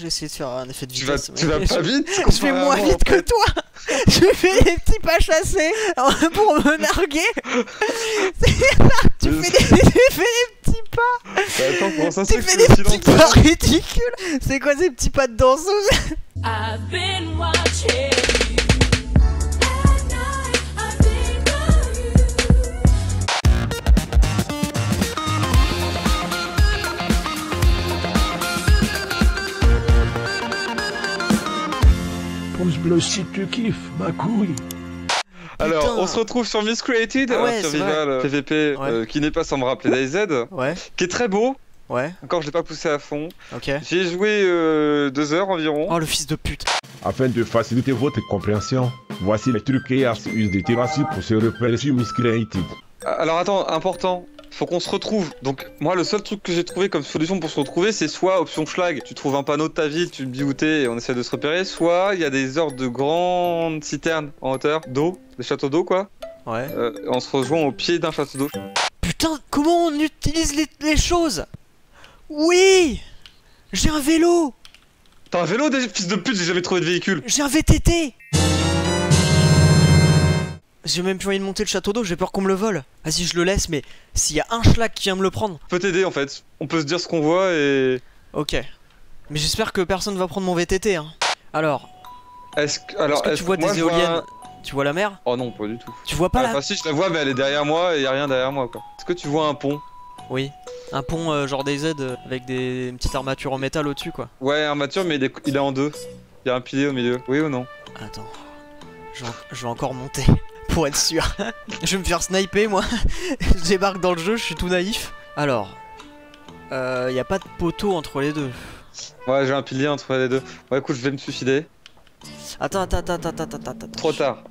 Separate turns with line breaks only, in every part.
J'ai essayé de faire un effet de
Tu vas,
vitesse.
tu vas pas
je-
vite
Je vais moins
moi,
vite que toi. Je fais des petits pas chassés pour me narguer. Tu fais des, tu fais des petits pas.
Bah, Attends, comment ça se
Tu fais
que
des petits
silencieux
pas ridicules. C'est quoi ces petits pas de danseuse?
I've been watching
Pouce bleu si tu kiffes, ma couille.
Alors,
Putain.
on se retrouve sur Miss Created,
Ah ouais, c'est
survival PVP euh, qui n'est pas sans me rappeler DayZ,
Ouais,
qui est très beau.
ouais,
Encore, je l'ai pas poussé à fond.
ok.
J'y ai joué euh, deux heures environ.
Oh le fils de pute
Afin de faciliter votre compréhension, voici les trucs et astuces de pour se repérer sur Miscreated.
Alors attends, important. Faut qu'on se retrouve. Donc moi le seul truc que j'ai trouvé comme solution pour se retrouver c'est soit option schlag, tu trouves un panneau de ta ville, tu dis où t'es et on essaie de se repérer, soit il y a des ordres de grandes citernes en hauteur, d'eau, des châteaux d'eau quoi.
Ouais.
Euh, on se rejoint au pied d'un château d'eau.
Putain, comment on utilise les, les choses? Oui J'ai un vélo
T'as un vélo des fils de pute, j'ai jamais trouvé de véhicule.
J'ai un VTT J'ai même plus envie de monter le château d'eau, j'ai peur qu'on me le vole. Vas-y, je le laisse, mais s'il y a un schlag qui vient me le prendre,
Je peux t'aider en fait. On peut se dire ce qu'on voit et.
ok. Mais j'espère que personne va prendre mon VTT. Hein. Alors,
Est-ce que. Alors,
que tu
est-ce-
vois des
vois
éoliennes Tu vois la mer?
Oh non, pas du tout.
Tu vois pas
Ah,
la...
Enfin si, je la vois mais elle est derrière moi et y a rien derrière moi quoi. Est-ce que tu vois un pont?
Oui. Un pont euh, genre des Z euh, avec des petites armatures en métal au-dessus, quoi.
Ouais, armature mais il est, il est en deux. Il y a un pilier au milieu. Oui ou non?
Attends. Je vais encore monter. Pour être sûr. je vais me faire sniper, moi. je débarque dans le jeu, je suis tout naïf. Alors. Euh, y a pas de poteau entre les deux.
Ouais, j'ai un pilier entre les deux. Ouais, écoute, je vais me suicider.
Attends, attends, attends, attends, attends, attends.
Trop tard.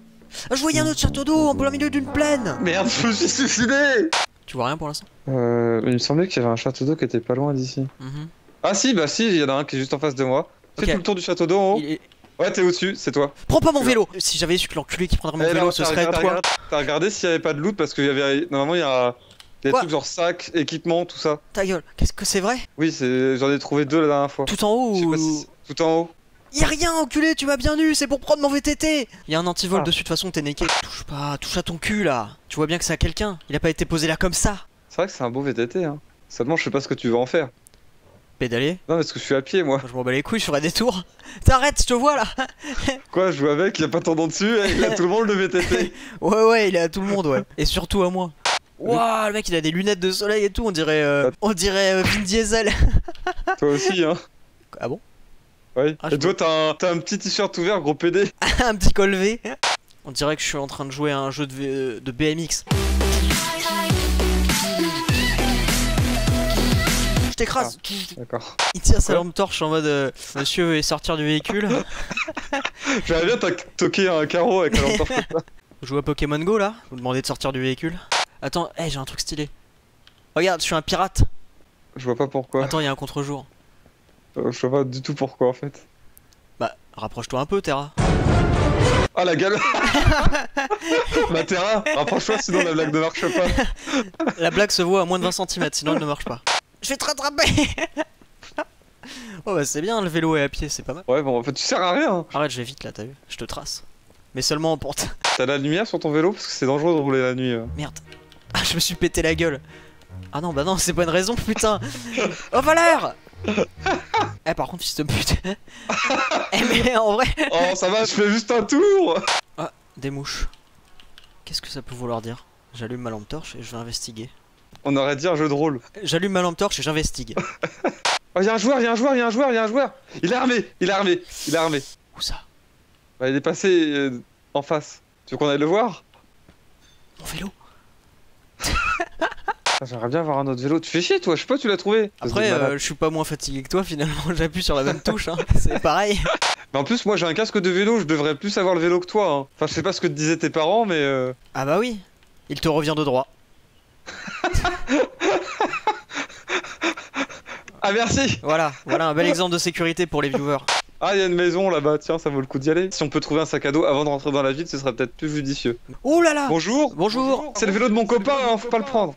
Ah, je voyais un autre château d'eau en plein milieu d'une plaine.
Merde, je me suis suicidé
Tu vois rien pour l'instant?
Euh, il me semblait qu'il y avait un château d'eau qui était pas loin d'ici.
Mhm.
Ah si, bah si, il y en a un qui est juste en face de moi. Fais tout le tour du château d'eau en haut.
Il est-
Ouais, t'es au-dessus, c'est toi.
Prends pas mon vélo Si j'avais su que l'enculé qui prendrait mon
Eh,
vélo, ce serait toi.
T'as regardé s'il y avait pas de loot parce qu'il y avait. Normalement, il y a des trucs genre sac, équipement, tout ça.
Ta gueule, qu'est-ce que c'est vrai?
Oui, c'est... j'en ai trouvé deux la dernière fois.
Tout en haut ou...
si tout en haut.
Y'a rien, enculé, tu m'as bien eu, c'est pour prendre mon VTT Y'a un antivol
Ah.
dessus, de toute façon, t'es. Touche pas, touche à ton cul là Tu vois bien que c'est à quelqu'un, il a pas été posé là comme ça
C'est vrai que c'est un beau VTT, hein. Seulement, je sais pas ce que tu vas en faire.
Pédaler
Non, parce que je suis à pied, moi.
Je m'en bats les couilles, je ferai des tours. T'arrêtes, je te vois là
Quoi, je joue avec, il a pas tant dessus, et il a tout le monde le VTT.
Ouais, ouais, il est à tout le monde, ouais. Et surtout à moi. Waouh, le mec il a des lunettes de soleil et tout, on dirait. euh, on dirait euh, Vin Diesel.
Toi aussi, hein.
Ah bon?
Oui.
Ah,
et toi, t'as un, t'as un petit t-shirt ouvert, gros PD.
Un petit col V. On dirait que je suis en train de jouer à un jeu de, V- de BMX. Je t'écrase.
D'accord.
Il tire sa lampe torche en mode euh, Monsieur veuillez sortir du véhicule.
J'aimerais bien t'as toqué un carreau avec un lanterne comme ça.
Vous jouez à Pokémon Go là? Vous demandez de sortir du véhicule? Attends, hey, j'ai un truc stylé. Regarde, je suis un pirate.
Je vois pas pourquoi.
Attends, il y a un contre-jour.
Euh, je vois pas du tout pourquoi en fait.
Bah, rapproche-toi un peu, Terra.
Ah la gueule Bah Terra, rapproche-toi sinon la blague ne marche pas.
La blague se voit à moins de 20 cm, sinon elle ne marche pas. Je vais te rattraper Oh bah c'est bien, le vélo est à pied, c'est pas mal.
Ouais bon en fait tu sers à rien.
Arrête, je vais vite là, t'as vu Je te trace. Mais seulement en porte.
T'as la lumière sur ton vélo parce que c'est dangereux de rouler la nuit. euh.
Merde. Ah, je me suis pété la gueule. Ah non, bah non, c'est pas une raison, putain. Oh, Valère Eh, par contre, fils de pute. eh, mais en vrai.
Oh ça va, je fais juste un tour
Des mouches. Qu'est-ce que ça peut vouloir dire? J'allume ma lampe torche et je vais investiguer.
On aurait dit un jeu de rôle.
J'allume ma lampe torche et j'investigue.
Oh y'a un joueur, y'a un joueur, y'a un joueur, y'a un joueur Il est armé, il est armé, il est armé.
Où ça?
Bah il est passé euh, en face. Tu veux qu'on aille le voir?
Mon vélo
J'aimerais bien avoir un autre vélo. Tu fais chier toi, je sais pas, tu l'as trouvé.
Après, euh, je suis pas moins fatigué que toi finalement. J'appuie sur la même touche, hein. C'est pareil.
Mais en plus moi j'ai un casque de vélo, je devrais plus avoir le vélo que toi. hein. Enfin je sais pas ce que te disaient tes parents mais... Euh...
Ah bah oui. Il te revient de droit.
Ah merci
Voilà, voilà un bel exemple de sécurité pour les viewers.
Ah il y a une maison là-bas, tiens ça vaut le coup d'y aller. Si on peut trouver un sac à dos avant de rentrer dans la ville, ce serait peut-être plus judicieux.
Oh là là
Bonjour
Bonjour
C'est le vélo de mon copain, hein, faut pas le prendre.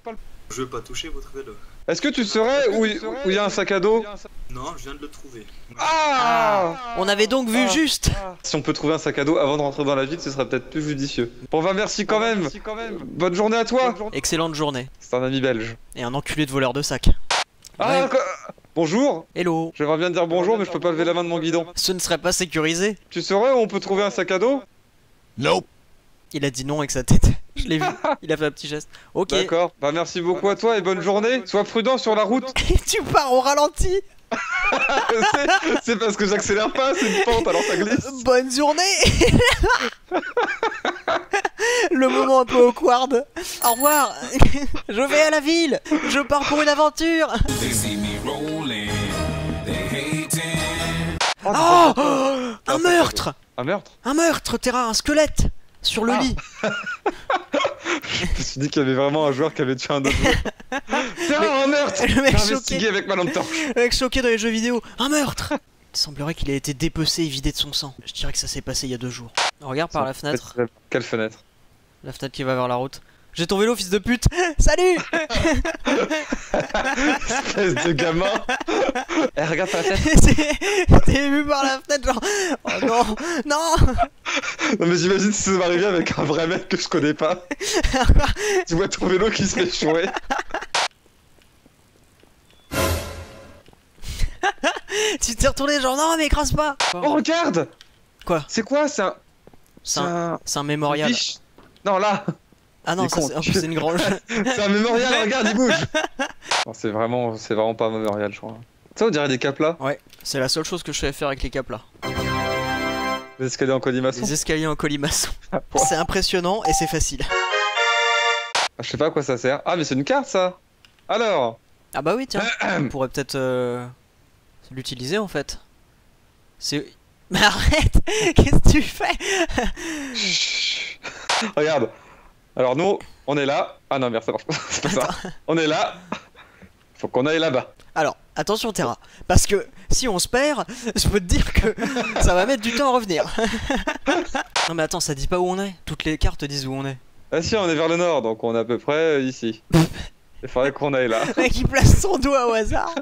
Je veux pas toucher votre vélo.
Est-ce que tu saurais où il y a un sac à dos
Non, je viens de le trouver.
Ah
On avait donc vu
Ah.
juste
Si on peut trouver un sac à dos avant de rentrer dans la ville, ce serait peut-être plus judicieux. Bon bah merci quand même. Bonne journée à toi.
Excellente journée.
C'est un ami belge.
Et un enculé de voleur de sac.
Ah
Ouais.
Bonjour.
Hello.
J'aimerais bien te dire bonjour, mais je peux pas lever la main de mon guidon.
Ce ne serait pas sécurisé
Tu saurais où on peut trouver un sac à dos?
Nope.
Il a dit non avec sa tête. Je l'ai vu. Il a fait un petit geste. Ok.
D'accord. Bah merci beaucoup à toi et bonne journée. Sois prudent sur la route.
Et tu pars au ralenti
C'est- C'est parce que j'accélère pas, c'est une pente alors ça glisse.
Bonne journée. Le moment un peu awkward. Au revoir. Je vais à la ville. Je pars pour une aventure.
Hating.
Oh Un meurtre.
Un meurtre?
Un meurtre, Terra, un squelette Sur le
Ah.
lit
Je me suis dit qu'il y avait vraiment un joueur qui avait tué un autre joueur. Tiens, un meurtre
Le mec choqué,
avec ma lampe torche.
le mec choqué dans les jeux vidéo. Un meurtre Il semblerait qu'il ait été dépecé et vidé de son sang. Je dirais que ça s'est passé il y a deux jours. Regarde par la fenêtre.
Quelle fenêtre?
La fenêtre qui va vers la route. J'ai ton vélo, fils de pute. Salut.
Espèce de gamin. Eh, regarde ta tête.
T'es vu par la fenêtre, genre. Oh non. Non.
Non mais j'imagine si ça m'arrivait avec un vrai mec que je connais pas. tu vois ton vélo qui se fait chouer.
Tu t'es retourné, genre non, mais écrase pas.
Oh regarde.
Quoi?
C'est quoi C'est un...
C'est un, c'est un mémorial.
biche Non là
Ah non, ça, c'est une grange.
C'est un mémorial, regarde, il bouge C'est vraiment, c'est vraiment pas un mémorial, je crois. Ça, on dirait des caplas.
c'est la seule chose que je savais faire avec les capes là.
Des escaliers en colimaçon.
Les escaliers en colimaçon.
Ah,
C'est impressionnant et c'est facile.
je sais pas à quoi ça sert. Ah, mais c'est une carte, ça Alors
Ah bah oui, tiens. On pourrait peut-être euh, l'utiliser en fait. C'est. Mais arrête Qu'est-ce que tu fais?
Chut. Regarde. Alors nous, on est là. Ah non, merde, ça marche pas. C'est pas ça. On est là. Faut qu'on aille là-bas.
Alors, attention Terra, parce que si on se perd, je peux te dire que ça va mettre du temps à revenir. non mais attends, ça dit pas où on est. Toutes les cartes disent où on est.
Ah si, on est vers le nord, donc on est à peu près euh, ici. Il faudrait qu'on aille là.
Le mec il place son doigt au hasard.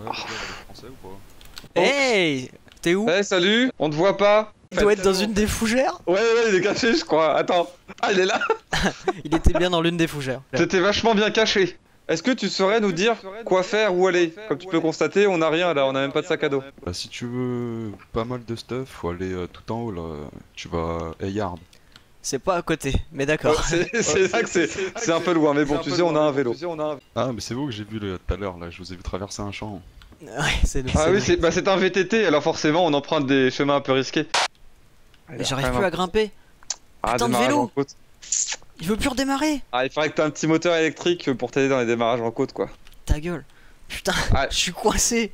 Ouais, français ou pas?
Hey T'es où?
Eh, salut On te voit pas
Il doit être dans une des fougères.
Ouais, ouais, il est caché, je crois. Attends. Ah, il est là
Il était bien dans l'une des fougères.
J'étais vachement bien caché. Est-ce que tu saurais nous dire quoi faire, où aller? Comme tu peux constater, on a rien là, on a même pas de sac à dos.
Bah, si tu veux pas mal de stuff, faut aller euh, tout en haut là. Tu vas à Yard.
C'est pas à côté, mais d'accord.
C'est c'est ça que c'est c'est un peu loin, mais bon, tu sais, on a un vélo.
Ah, mais c'est vous que j'ai vu le- tout à l'heure là. Je vous ai vu traverser un champ.
Ouais, c'est
Ah oui, c'est bah, c'est un VTT, alors forcément, on emprunte des chemins un peu risqués.
Mais j'arrive plus à grimper.
Ah,
putain de vélo. Il veut plus redémarrer.
Ah, il faudrait que t'aies un petit moteur électrique pour t'aider dans les démarrages en côte, quoi.
Ta gueule. Putain,
Ah.
je suis coincé.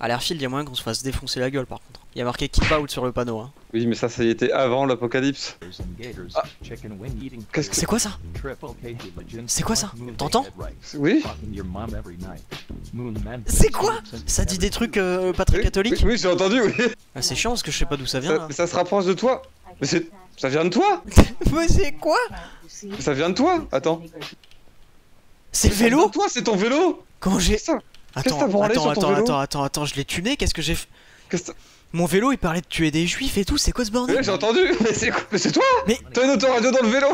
À l'airfield, il y a moyen qu'on se fasse défoncer la gueule par contre. Il y a marqué keep out sur le panneau. Hein.
Oui, mais ça, ça y était avant l'apocalypse. Ah. Qu'est-ce que
C'est quoi ça? C'est quoi ça? T'entends?
Oui
C'est quoi? Ça dit des trucs euh, pas très
Oui,
catholiques?
Oui, oui, j'ai entendu, oui.
Ah, C'est chiant parce que je sais pas d'où ça vient.
Ça,
là.
ça se rapproche de toi. Mais c'est. Ça vient de toi
Mais c'est quoi?
Ça vient de toi Attends.
C'est le vélo?
toi, c'est ton vélo
Comment j'ai. Attends, attends, attends, attends, attends, attends, je l'ai tuné, qu'est-ce que j'ai fait?
Qu'est-ce que
Mon vélo il parlait de tuer des juifs et tout, c'est quoi ce bordel
Ouais, j'ai entendu Mais c'est quoi Mais c'est toi
Mais-
T'as une autoradio dans le vélo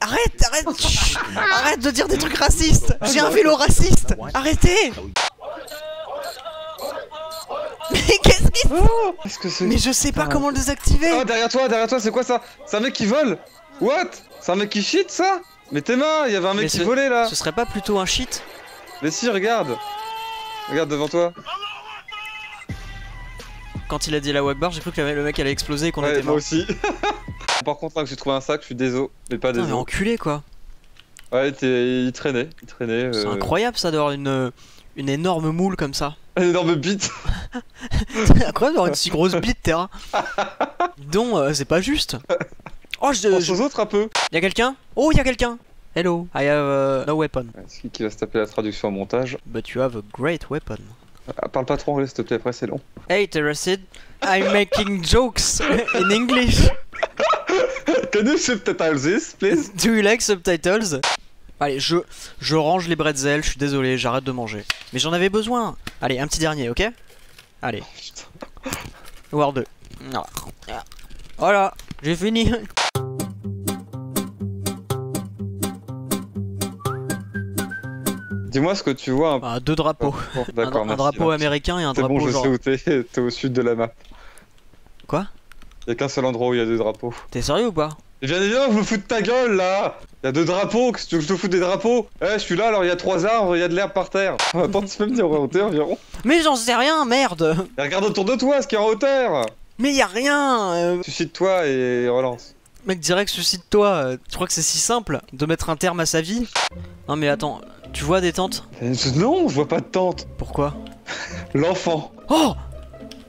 Arrête, arrête chut, Arrête de dire des trucs racistes. J'ai un vélo raciste. Arrêtez. Mais qu'est-ce qu'il
Oh que c'est
Mais je sais pas comment le désactiver.
Oh, derrière toi, derrière toi, c'est quoi ça C'est un mec qui vole What C'est un mec qui cheat ça Mais tes mains, il y avait un mec
Mais
qui
ce-
volait là.
Ce serait pas plutôt un shit?
Mais si, regarde. Regarde devant toi
Quand il a dit la Wagbar, j'ai cru que le mec allait exploser et qu'on
Ouais,
était
moi
mort.
aussi Par contre, là que j'ai trouvé un sac, je suis désolé, mais pas
Putain, mais
désolé.
enculé quoi
Ouais, il traînait, il traînait.
C'est
euh,
incroyable ça d'avoir une, euh, une énorme moule comme ça.
Un énorme bite
C'est incroyable d'avoir une si grosse bite, Terra. Donc, euh, c'est pas juste. Oh, je.
Pense
je-
aux autres un peu
Y'a quelqu'un? Oh, y'a quelqu'un Hello, I have uh, no weapon.
C'est qui qui va se taper la traduction au montage?
But you have a great weapon.
Ah, Parle pas trop anglais s'il te plaît, après c'est long.
Hey, Terracid, I'm making jokes in English.
Can you subtitle this, please?
Do you like subtitles? Allez, je, je range les bretzels, je suis désolé, j'arrête de manger. Mais j'en avais besoin. Allez, un petit dernier, ok? Allez. War 2. Voilà, j'ai fini.
Dis-moi ce que tu vois un.
Ah, deux drapeaux.
Bon,
Un,
D'accord,
un
merci,
drapeau américain et un
C'est
drapeau
bon, je
genre.
sais où t'es. T'es au sud de la map.
Quoi?
Y a qu'un seul endroit où il y a deux drapeaux.
T'es sérieux ou pas?
Et bien évidemment, je me fous de ta gueule là y a deux drapeaux, que tu veux que je te foute des drapeaux? Eh, je suis là, alors il y a trois arbres, il y a de l'herbe par terre. Attends, tu peux me dire où en hauteur environ
Mais j'en sais rien, merde
Et regarde autour de toi ce qu'il y a en hauteur
Mais y a rien euh,
Suscite-toi et relance.
Mec, direct, suscite-toi. euh, Tu crois que c'est si simple de mettre un terme à sa vie? Non, mais attends, tu vois des tentes
Euh, Non, je vois pas de tente.
Pourquoi
L'enfant.
Oh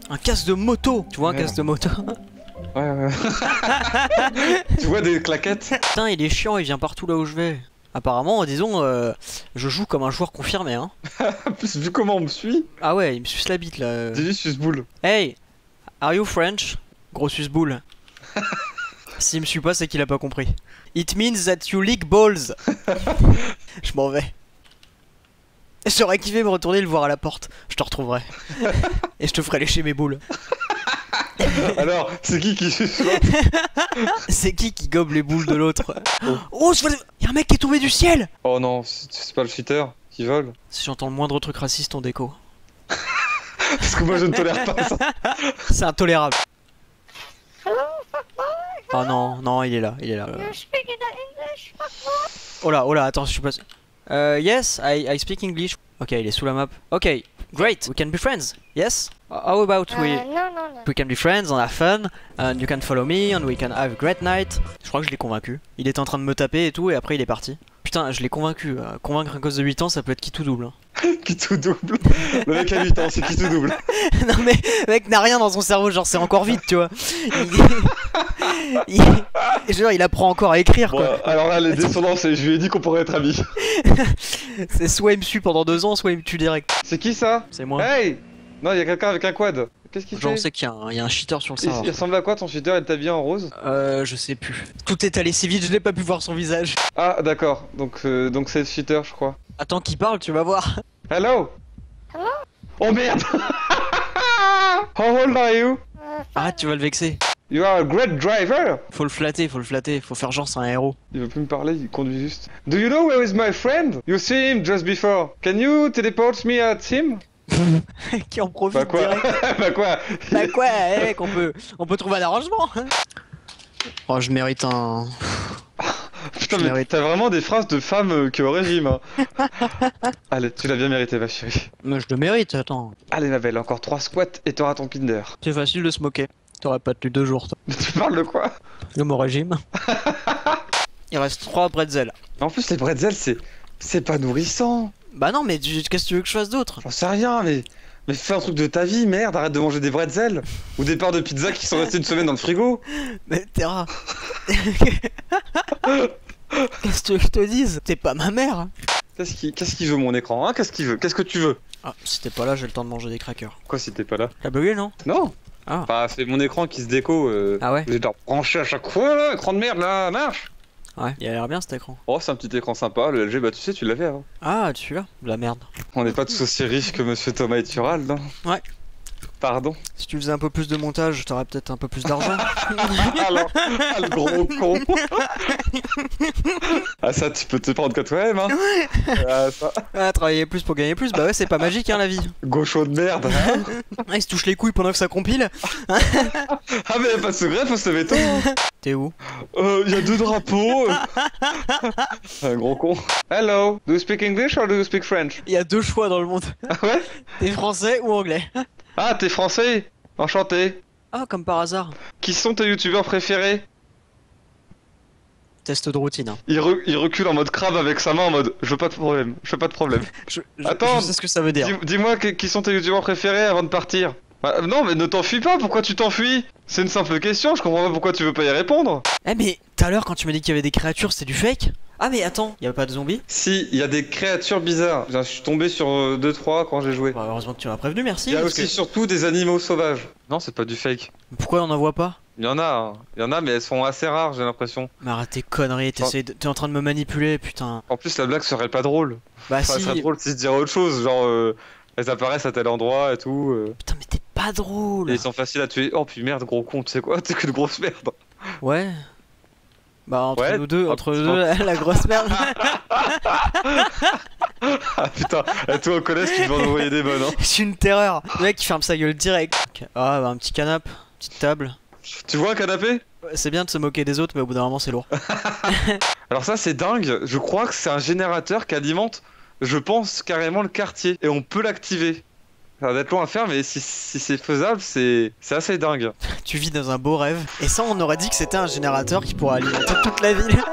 Un casque de moto Tu vois un
Ouais.
casque de moto
Ouais, ouais. tu vois des claquettes
Putain, il est chiant, il vient partout là où je vais. Apparemment, disons, euh, je joue comme un joueur confirmé, hein.
En plus, vu comment on me suit,
Ah ouais, il me suce la bite là.
dis-lui, suce boule.
Hey Are you French? Gros suce-boule. S'il me suit pas, c'est qu'il a pas compris. It means that you lick balls. je m'en vais. J'aurais kiffé me retourner et le voir à la porte. Je te retrouverai. et je te ferai lécher mes boules.
Alors, c'est qui qui
C'est qui qui gobe les boules de l'autre? Oh, c'est pas- y a un mec qui est tombé du ciel
Oh non, c'est c'est pas le cheater qui vole.
Si j'entends le moindre truc raciste, on déco.
Parce que moi je ne tolère pas ça.
C'est intolérable. Oh non, non, il est là, il est là. Oh là, oh là, attends, je suis pas... Euh, yes, I, I speak English. Ok, il est sous la map. Ok, great, we can be friends. Yes? How about we...
Euh, non, non, non.
We can be friends, on a fun, and you can follow me, and we can have a great night. Je crois que je l'ai convaincu. Il était en train de me taper et tout, et après il est parti. Putain, je l'ai convaincu. euh, convaincre un gosse de 8 ans, ça peut être qui tout double. hein.
qui tout double. Le mec a 8 ans, c'est qui tout double.
non mais le mec n'a rien dans son cerveau, genre c'est encore vite, tu vois. Il... il- Genre il apprend encore à écrire
Bon,
quoi.
alors là, les descendants, c'est- je lui ai dit qu'on pourrait être amis.
C'est soit il me suit pendant deux ans, soit il me tue direct.
C'est qui ça?
C'est moi.
Hey Non, il y a quelqu'un avec un quad. Qu'est-ce qu'il
Genre on
fait
sait qu'il y, a un- il y a un cheater sur le serveur.
il ressemble à quoi ton cheater? Il est habillé en rose?
Euh, je sais plus. Tout est allé si vite, je n'ai pas pu voir son visage.
Ah, d'accord. Donc, euh, donc c'est le cheater, je crois.
Attends qu'il parle, tu vas voir.
Hello?
Hello?
Oh merde How old are you?
Arrête, tu vas le vexer.
You are a great driver
Faut le flatter, faut le flatter, faut faire genre c'est un héros.
Il veut plus me parler, il conduit juste. Do you know where is my friend? You see him just before. Can you teleport me at him?
Qui en profite
Bah quoi
direct.
Bah quoi
Bah quoi, eh, mec, on peut, on peut trouver un arrangement. Oh, je mérite un.
Putain,
Je
mais
mérite.
t'as vraiment des phrases de femme euh, qui est au régime. hein. Allez, tu l'as bien mérité, ma chérie.
Mais je le mérite, attends.
Allez, ma belle, encore 3 squats et t'auras ton Kinder.
C'est facile de se moquer. T'aurais pas tenu deux jours, toi.
Mais tu parles de quoi
Le mon régime. Il reste trois bretzels.
En plus, les bretzels, c'est. C'est pas nourrissant.
Bah non, mais tu- qu'est-ce que tu veux que je fasse d'autre?
J'en sais rien, mais. Mais fais un truc de ta vie, merde, arrête de manger des bretzels. Ou des parts de pizza qui sont restées une semaine dans le frigo.
Mais Terra. Qu'est-ce que tu veux que je te dise? T'es pas ma mère.
Qu'est-ce qu'il qu'est-ce qu'il veut, mon écran hein? Qu'est-ce qu'il veut? Qu'est-ce que tu veux?
Ah, si t'es pas là, j'ai le temps de manger des crackers.
Quoi si t'es pas là?
T'as bugué, non?
Non
Ah.
Bah, c'est mon écran qui se déco. Euh...
Ah ouais?
êtes branché à chaque fois, là, écran de merde, là, marche
Ouais, il a l'air bien cet écran.
Oh, c'est un petit écran sympa, le LG, bah tu sais, tu l'avais avant.
Ah, tu là De la merde.
On n'est pas tous aussi riches que Monsieur Thomas et Tural, non?
Ouais.
Pardon?
Si tu faisais un peu plus de montage, t'aurais peut-être un peu plus d'argent.
Alors, ah, le gros con Ah ça, tu peux te prendre qu'à toi-même, hein Ah ça,
ah, travailler plus pour gagner plus, bah ouais, c'est pas magique, hein, la vie.
gaucho de merde hein
Ah, il se touche les couilles pendant que ça compile.
Ah mais y'a pas de secret, faut se lever tôt hein.
T'es où?
Euh, y a deux drapeaux Un gros con Hello, do you speak English or do you speak French?
Il y a deux choix dans le monde.
Ah ouais?
T'es français ou anglais?
Ah, t'es français? Enchanté
Ah, comme par hasard.
Qui sont tes youtubeurs préférés?
Test de routine. hein.
il, re- il recule en mode crabe avec sa main en mode je veux pas de problème, je veux pas de problème.
Je, je-
Attends,
je sais ce que ça veut dire.
Dis- Dis-moi qui sont tes youtubeurs préférés avant de partir? Bah, non mais ne t'enfuis pas, pourquoi tu t'enfuis? C'est une simple question, je comprends pas pourquoi tu veux pas y répondre.
Eh, mais tout à l'heure, quand tu m'as dit qu'il y avait des créatures, c'était du fake? Ah, mais attends, y avait pas de zombies?
Si, il y a des créatures bizarres. Je suis tombé sur 2-3 quand j'ai joué.
Bah, heureusement que tu m'as prévenu, merci.
Il y a aussi
que-
surtout des animaux sauvages. Non, c'est pas du fake.
Pourquoi on en voit pas?
Il y en a, hein. il y en a, mais elles sont assez rares, j'ai l'impression.
Mais arrête tes conneries, de- t'es en train de me manipuler, putain.
En plus, la blague serait pas drôle.
Bah
Enfin, ça serait drôle si je dirais autre chose, genre euh, elles apparaissent à tel endroit et tout. euh,
Putain, pas drôle.
et ils sont faciles à tuer. Oh, puis merde, gros con, tu sais quoi T'es qu'une grosse merde.
Ouais. Bah entre
Ouais,
nous deux,
ah,
entre nous deux, la, grosse merde.
Ah putain, et toi, au collège, tu devais en envoyer des bonnes, hein.
Je suis une terreur. Le mec qui ferme sa gueule direct. Ah bah un petit canapé, petite table.
Tu vois un canapé?
C'est bien de se moquer des autres, mais au bout d'un moment c'est lourd.
Alors ça, c'est dingue. Je crois que c'est un générateur qui alimente, je pense, carrément le quartier. Et on peut l'activer. Ça va être long à faire, mais si, si c'est faisable, c'est c'est assez dingue.
Tu vis dans un beau rêve. Et ça, on aurait dit que c'était un générateur qui pourrait alimenter toute la ville.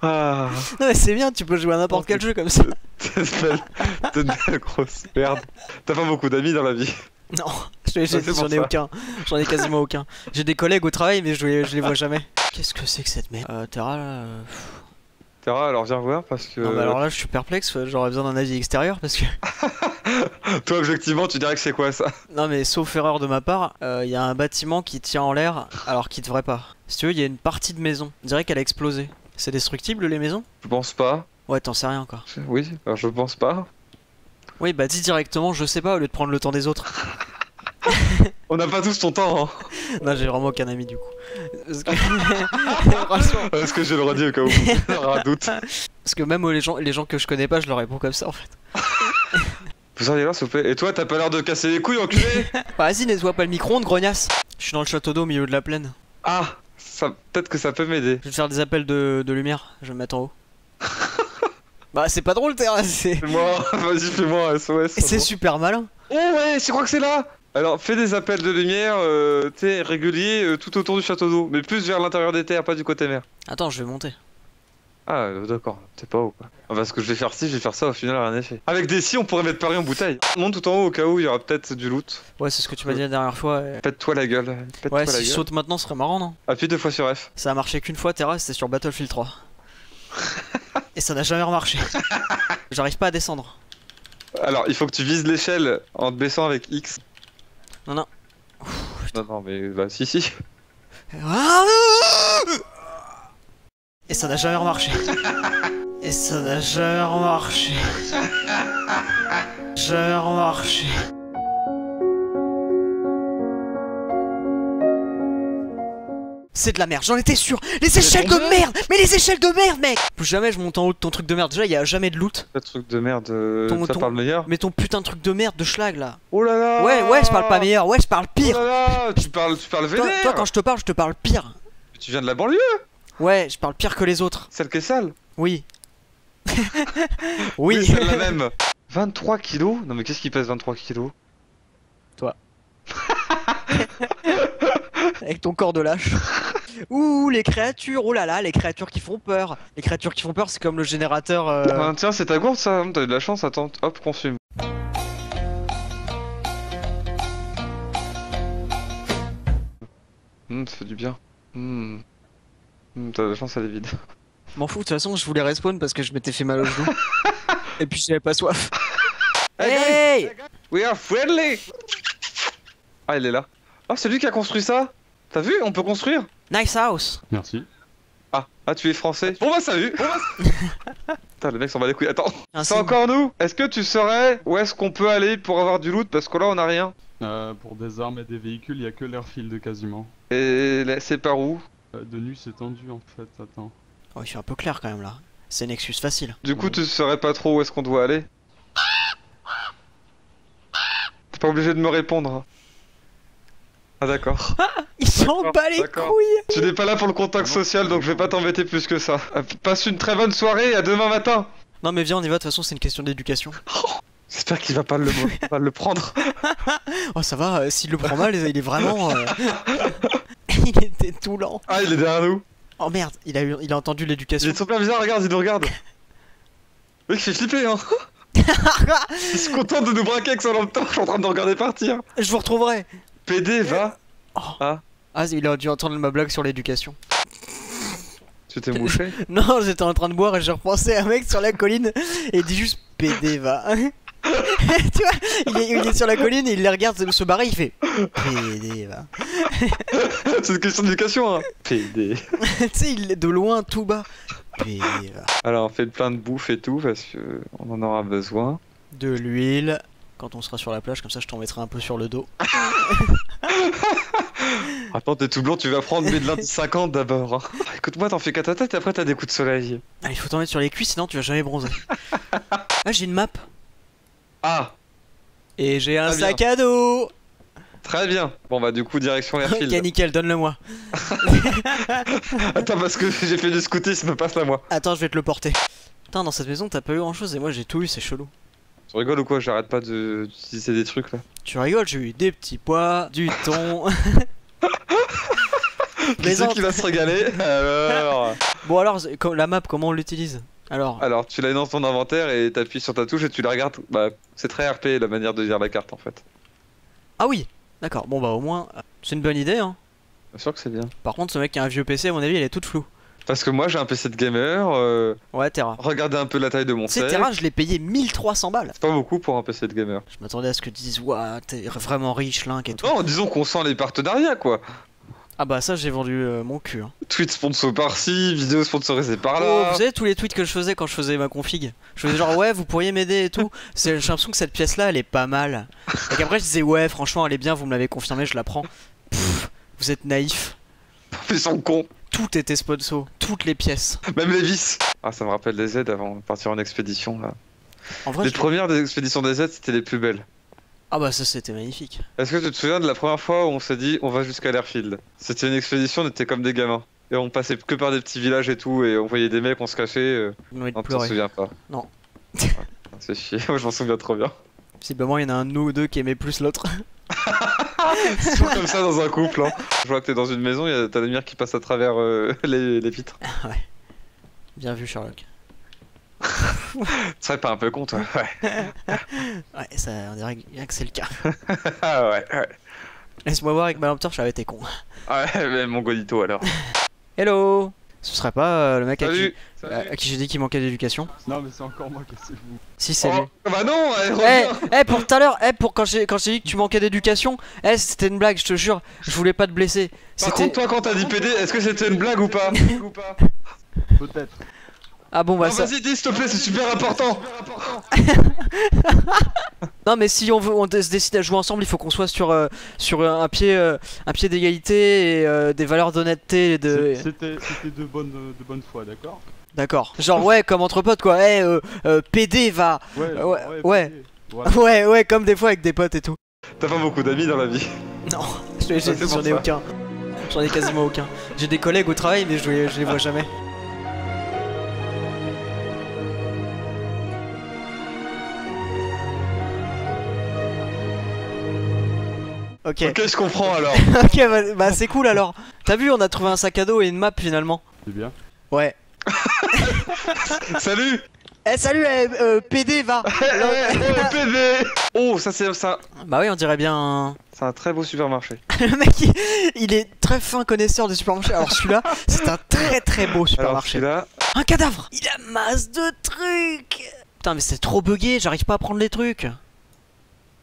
Ah,
non mais c'est bien, tu peux jouer à n'importe quel jeu comme ça.
t'es une belle grosse merde. T'as pas beaucoup d'amis dans la vie.
Non, j'en ai
ça.
aucun. J'en ai quasiment aucun. J'ai des collègues au travail, mais je, les- je les vois jamais. Qu'est-ce que c'est que cette merde? Euh, Terra là euh,
Terra, alors viens voir parce que.
Non mais alors là je suis perplexe, j'aurais besoin d'un avis extérieur parce que...
Toi, objectivement, tu dirais que c'est quoi ça?
Non mais sauf erreur de ma part, il y a un bâtiment qui tient en l'air alors qu'il devrait pas. Si tu veux, il y a une partie de maison. On dirait qu'elle a explosé. C'est destructible les maisons?
Je pense pas.
Ouais, t'en sais rien encore.
Oui, alors je pense pas.
Oui, bah dis directement, je sais pas, au lieu de prendre le temps des autres.
On n'a pas tous ton temps, hein.
non, j'ai vraiment aucun ami du coup. Parce que... Franchement.
Est-ce que je le redis au cas où il y aura un doute
Parce que même les gens, les gens que je connais pas, je leur réponds comme ça en fait.
Vous allez là, s'il vous plaît. Et toi, t'as pas l'air de casser les couilles, enculé?
Bah, vas-y, nettoie pas le micro-ondes, grognasse. Je suis dans le château d'eau au milieu de la plaine.
Ah ça, Peut-être que ça peut m'aider.
Je vais te faire des appels de, de lumière, je vais me mettre en haut. bah, c'est pas drôle, Terra, c'est.
Fais-moi, vas-y, fais-moi un SOS.
C'est super malin.
Oh ouais, je crois que c'est là? Alors, fais des appels de lumière, euh, tu sais, réguliers, euh, tout autour du château d'eau. Mais plus vers l'intérieur des terres, pas du côté mer.
Attends, je vais monter.
Ah, euh, d'accord, t'es pas haut, quoi. Ah, parce que je vais faire ci, je vais faire ça, au final, rien n'est fait. Avec des si, on pourrait mettre Paris en bouteille. Monte tout en haut, au cas où il y aura peut-être du loot.
Ouais, c'est ce que tu m'as dit la dernière fois. et-
Pète-toi la gueule.
Ouais, si je saute maintenant, ce serait marrant, non?
Appuie deux fois sur F.
Ça a marché qu'une fois, Terra, c'était sur Battlefield 3. Et ça n'a jamais remarché. J'arrive pas à descendre.
Alors, il faut que tu vises l'échelle en te baissant avec X.
Non, non.
Non, non, mais bah, si, si.
Et ça n'a jamais remarché. Et ça n'a jamais remarché. Jamais remarché. C'est de la merde, j'en étais sûr. Les échelles de merde Mais les échelles de merde, mec Plus jamais je monte en haut de ton truc de merde. Déjà, il y a jamais de loot.
Le truc de merde, euh,
Ton-
ça
ton-
parle meilleur.
Mais ton putain de truc de merde de schlag là.
Oh là là
Ouais, ouais, je parle pas meilleur, ouais, je parle pire.
Oh là là, tu parles, tu parles
Toi,
vénère
toi, quand je te parle, je te parle pire.
Tu viens de la banlieue
Ouais, je parle pire que les autres.
Celle qui est sale
Oui. oui.
celle-là même 23 kilos Non mais qu'est-ce qui pèse 23 kilos?
Avec ton corps de lâche. Ouh, les créatures, oh là là, les créatures qui font peur. Les créatures qui font peur, c'est comme le générateur. euh,
Ah, Tiens, c'est ta gourde ça, t'as eu de la chance, attends, hop, consume. Hum, ça fait du bien. Hum. Hum, t'as de la chance, elle est vide.
M'en fous, de toute façon, je voulais respawn parce que je m'étais fait mal au genou. Et puis j'avais pas soif. Hey
We are friendly Ah, il est là. Ah, c'est lui qui a construit ça? T'as vu On peut construire
Nice house
Merci.
Ah, ah, tu es français Bon bah salut Bon bah... Putain, le mec s'en bat les couilles. Attends, c'est encore nous Est-ce que tu saurais où est-ce qu'on peut aller pour avoir du loot? Parce que là, on a rien.
Euh, pour des armes et des véhicules, il y a que l'airfield quasiment.
Et c'est par où?
Euh, de nuit, c'est tendu en fait. Attends.
Oh, il fait un peu clair quand même là. C'est Nexus facile.
Du coup, tu saurais pas trop où est-ce qu'on doit aller? T'es pas obligé de me répondre. Ah d'accord.
Il s'en bat les couilles
tu n'es pas là pour le contact social, donc je vais pas t'embêter plus que ça. Euh, Passe une très bonne soirée, à demain matin
Non mais viens, on y va, de toute façon, c'est une question d'éducation.
J'espère qu'il va pas le, pas le prendre.
Oh, ça va, euh, s'il le prend mal, il est vraiment. euh, il était tout lent.
Ah, il est derrière nous.
Oh merde, il a, eu, il a entendu
Il
l'éducation.
est super bizarre, regarde, il nous regarde. Le mec fait flipper, hein. Il se contente de nous braquer avec son laptop, je suis en train de nous regarder partir.
Je vous retrouverai
PD, va.
Ah, il a dû entendre ma blague sur l'éducation.
Tu t'es mouché
Non, j'étais en train de boire et j'ai repensé à un mec sur la colline et il dit juste PD va. tu vois, il est, il est sur la colline et il les regarde se barrer, il fait PD va.
C'est une question d'éducation, hein. PD.
tu sais, il est de loin, tout bas. PD va.
Alors, on fait plein de bouffe et tout parce que on en aura besoin.
De l'huile. Quand on sera sur la plage, comme ça je t'en mettrai un peu sur le dos.
Attends, t'es tout blanc, tu vas prendre mes de lundi 50 d'abord. hein. Écoute-moi, t'en fais qu'à ta tête et après t'as des coups de soleil.
Ah, il faut t'en mettre sur les cuisses, sinon tu vas jamais bronzer. ah, j'ai une map.
Ah,
Et j'ai un
Très bien.
sac à dos.
très bien. Bon, bah, du coup, direction
Ok,
Airfield.
nickel, donne-le-moi.
Attends, parce que j'ai fait du scoutisme, passe-la moi.
Attends, je vais te le porter. Putain, dans cette maison, t'as pas eu grand chose et moi j'ai tout eu, c'est chelou.
Tu rigoles ou quoi J'arrête pas de- d'utiliser des trucs là.
Tu rigoles, j'ai eu des petits pois, du thon.
Qui c'est qui va se régaler Alors.
Bon, alors, la map, comment on l'utilise Alors,
Alors, tu l'as dans ton inventaire et t'appuies sur ta touche et tu la regardes. Bah, c'est très RP la manière de lire la carte en fait.
ah oui, d'accord, bon bah au moins, euh, c'est une bonne idée, hein.
Bien sûr que c'est bien.
Par contre, ce mec qui a un vieux PC, à mon avis, elle est toute floue.
Parce que moi j'ai un PC de gamer, euh,
Ouais, Terra.
regardez un peu la taille de mon set.
Terra, je l'ai payé 1300 balles.
C'est pas beaucoup pour un PC de gamer.
Je m'attendais à ce que tu dises, ouah, t'es vraiment riche, Link et tout.
Non, disons qu'on sent les partenariats quoi.
Ah bah ça, j'ai vendu euh, mon cul. hein.
Tweet sponsor par-ci, vidéo sponsorisée par
Oh,
là.
vous savez tous les tweets que je faisais quand je faisais ma config Je faisais genre ouais vous pourriez m'aider et tout C'est- J'ai l'impression que cette pièce là elle est pas mal Et qu'après je disais ouais franchement elle est bien vous me l'avez confirmé je la prends Pff, Vous êtes naïf
Ils sont cons.
Tout était sponsor Toutes les pièces
Même les vis. Ah, ça me rappelle les aides avant de partir en expédition là.
En vrai
les premières des expéditions des aides c'était les plus belles.
Ah bah ça c'était magnifique
Est-ce que tu te souviens de la première fois où on s'est dit on va jusqu'à l'airfield? C'était une expédition, on était comme des gamins. Et on passait que par des petits villages et tout, et on voyait des mecs, on se cachait. euh,
de
Non, t'en souviens pas.
Non.
C'est chier, moi je m'en souviens trop bien.
Visiblement il y en a un de nous ou deux qui aimait plus l'autre
C'est toujours comme ça dans un couple. Hein. Je vois que t'es dans une maison, t'as la lumière qui passe à travers euh, les, les vitres.
Bien vu Sherlock
Tu serais pas un peu con toi Ouais.
Ouais ça on dirait que c'est le cas
Ah ouais, ouais.
Laisse-moi voir avec ma lampe torche j'avais été con
Ouais, mais mon godito alors.
Hello Ce serait pas euh, le mec à qui,
Salut
à- à qui j'ai dit qu'il manquait d'éducation
Non, mais c'est encore moi, cassez-vous.
Si c'est lui
Oh, Bah non, elle
Eh, eh, pour tout à l'heure, eh, pour quand j'ai quand j'ai dit que tu manquais d'éducation, eh, c'était une blague, je te jure, je voulais pas te blesser.
Par contre, toi quand t'as dit PD, est-ce que c'était une blague ou pas Ou pas
Peut-être.
Ah bon bah
Non,
ça
vas-y, dis s'il te plaît, c'est super important
Non mais si on veut on se décide à jouer ensemble, il faut qu'on soit sur euh, sur un pied euh, un pied d'égalité et euh, des valeurs d'honnêteté et de
C'était c'était de bonne, de bonne foi, d'accord?
D'accord. Genre ouais, comme entre potes quoi. Eh euh, euh, PD va.
Ouais,
Ouais, ouais.
Voilà.
Ouais, ouais, comme des fois avec des potes et tout.
T'as pas beaucoup d'amis dans la vie?
Non, j'en ai aucun. J'en ai quasiment aucun. J'ai des collègues au travail mais je, les- je les vois jamais. Ok.
Ok, je comprends alors.
Ok, bah, bah, c'est cool alors. T'as vu, on a trouvé un sac à dos et une map finalement.
C'est bien.
Ouais.
Salut
Eh salut, eh, euh, PD va.
Eh, eh, eh, PD Oh, ça c'est ça.
bah oui, on dirait bien. un-
C'est un très beau supermarché.
Le mec, il, il est très fin connaisseur des supermarchés. Alors celui-là, c'est un très très beau supermarché. Un cadavre. Il a masse de trucs. Putain, mais c'est trop bugué. J'arrive pas à prendre les trucs.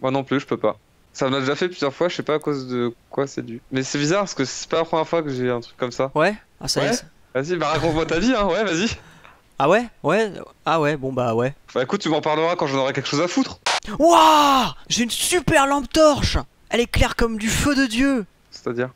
moi non plus, je peux pas. Ça me l'a déjà fait plusieurs fois, je sais pas à cause de quoi c'est dû. Mais c'est bizarre parce que c'est pas la première fois que j'ai un truc comme ça.
Ouais? Ah ça y est.
Vas-y, bah raconte-moi ta vie, hein, ouais, vas-y.
Ah ouais, ouais? Ah ouais. Bon bah ouais.
Bah écoute, tu m'en parleras quand j'en aurai quelque chose à foutre.
Waouh J'ai une super lampe torche. Elle éclaire comme du feu de dieu.
C'est-à-dire?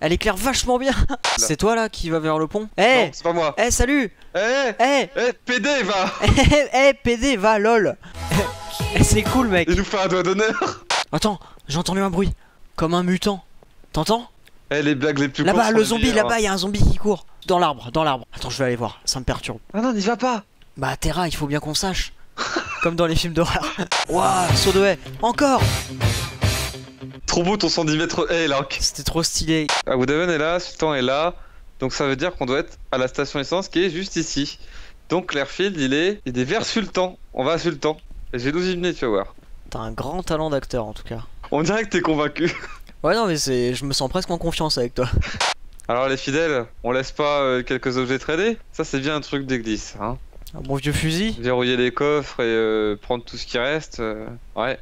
Elle éclaire vachement bien. C'est toi là qui va vers le pont? Eh
c'est pas moi.
Eh salut
Eh,
Eh
eh, PD, va
Eh eh, PD va lol Eh, C'est cool mec
Il nous fait un doigt d'honneur.
Attends, j'ai entendu un bruit. Comme un mutant. T'entends
Eh, les blagues les plus
Là-bas, le zombie, là-bas, il y a un zombie qui court. Dans l'arbre, dans l'arbre. Attends, je vais aller voir, ça me perturbe.
Ah non, n'y va pas.
Bah, Terra, il faut bien qu'on sache. Comme dans les films d'horreur. Waouh, saut de haie. Encore
Trop beau ton 110 mètres. Eh, Lark.
C'était trop stylé.
Ah, Woodaven est là, Sultan est là. Donc ça veut dire qu'on doit être à la station essence qui est juste ici. Donc l'airfield, il est, il est vers Sultan. On va à Sultan. Et j'ai 12 minutes, tu vas voir.
T'as un grand talent d'acteur, en tout cas.
On dirait que t'es convaincu.
Ouais, non, mais c'est... Je me sens presque en confiance avec toi.
Alors les fidèles, on laisse pas euh, quelques objets trader Ça c'est bien un truc d'église, hein.
Un bon vieux fusil
Verrouiller les coffres et euh, prendre tout ce qui reste. euh, Ouais.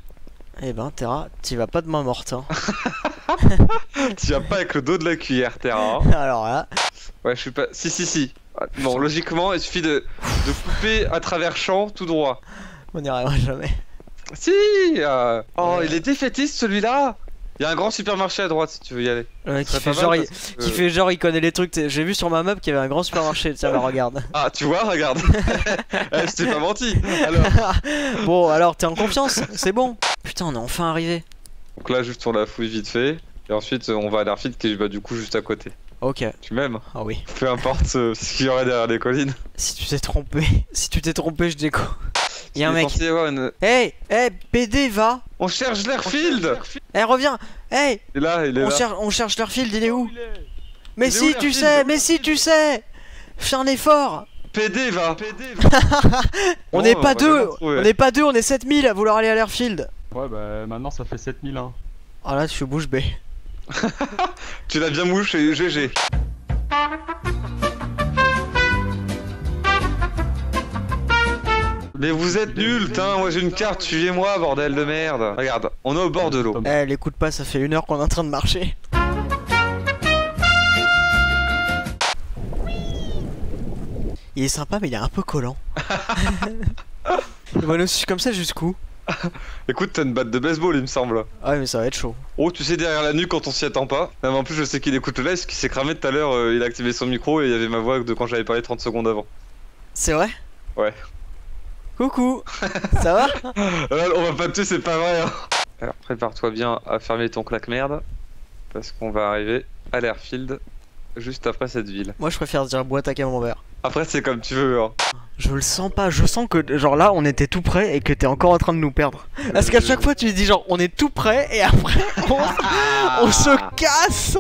Eh ben, Terra, t'y vas pas de main morte, hein.
tu viens pas avec le dos de la cuillère, Terra. hein.
Alors là,
Ouais, je suis pas. Si, si, si. Ah, Bon, logiquement, il suffit de, de couper à travers champ tout droit.
on n'y arrivera jamais.
Si euh, Oh, il est défaitiste celui-là Il y a un grand supermarché à droite si tu veux y aller. Ce
qui fait, genre, il,
que-
qui fait genre il connaît les trucs. J'ai vu sur ma map qu'il y avait un grand supermarché. Tiens, bah, regarde.
Ah, tu vois, regarde Eh, Je t'ai pas menti Alors,
bon, alors t'es en confiance C'est bon. Putain, on est enfin arrivé.
donc là, juste on la fouille vite fait. Et ensuite, on va à l'airfield qui est bah, du coup juste à côté.
Ok.
Tu m'aimes?
Ah oui.
Peu importe euh, ce qu'il y aurait derrière les collines.
Si tu t'es trompé, si tu t'es trompé, je déco. Y'a un mec. Hey, hey, PD, va.
On cherche l'airfield
Eh, reviens. Hey,
Il est là, il est
on,
là.
on cherche Larfield, il est où Mais
Il
si,
où,
tu sais, mais si, tu sais. Fais un effort.
PD va
On
Bon,
n'est
on
pas
va
deux. On n'est pas deux, on est 7000 à vouloir aller à l'Airfield.
Ouais, bah maintenant ça fait 7000 hein.
Ah là, je suis bouche bée.
Tu l'as bien mouché, GG. Mais vous êtes nuls, putain, moi j'ai une carte, suivez-moi, bordel de merde. Regarde, on est au bord de l'eau.
Eh, l'écoute pas, ça fait une heure qu'on est en train de marcher. Il est sympa, mais il est un peu collant. Il va nous suivre comme ça jusqu'où?
Écoute, t'as une batte de baseball, il me semble.
Ah ouais, mais ça va être chaud.
Oh, tu sais, derrière la nuque quand on s'y attend pas. Non, mais en plus, je sais qu'il écoute le live, parce qu'il s'est cramé tout à l'heure, euh, il a activé son micro et il y avait ma voix de quand j'avais parlé 30 secondes avant.
C'est vrai?
Ouais.
Coucou Ça va?
Euh, on va pas te tuer, c'est pas vrai. hein. Alors, prépare-toi bien à fermer ton claque-merde, parce qu'on va arriver à l'airfield juste après cette ville.
Moi, je préfère dire boîte à camembert.
Après, c'est comme tu veux. Hein.
Je le sens pas, je sens que genre là on était tout près et que t'es encore en train de nous perdre. Parce qu'à chaque fois tu dis genre on est tout près et après on, on se casse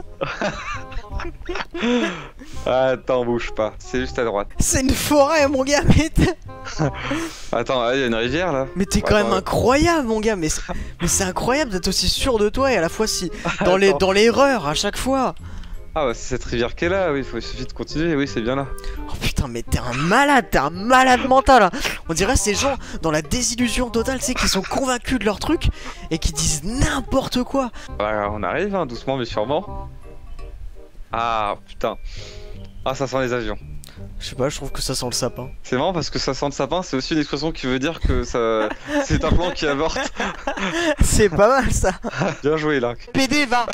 Attends, bouge pas. C'est juste à droite.
C'est une forêt mon gars mais t'es
Attends, ah, il y a une rivière là.
mais t'es quand même incroyable mon gars mais c'est- incroyable d'être aussi sûr de toi et à la fois si dans les dans l'erreur à chaque fois.
Ah, bah, c'est cette rivière qui est là, oui, il suffit de continuer, oui, c'est bien là.
Oh putain mais t'es un malade, t'es un malade mental. hein. On dirait ces gens dans la désillusion totale, tu sais qui sont convaincus de leur truc et qui disent n'importe quoi.
Bah, on arrive, hein, doucement mais sûrement. Ah, putain. Ah, ça sent les avions.
Je sais pas, je trouve que ça sent le sapin.
C'est marrant parce que ça sent le sapin, c'est aussi une expression qui veut dire que ça... c'est un plan qui avorte.
C'est pas mal ça.
Bien joué là.
PD va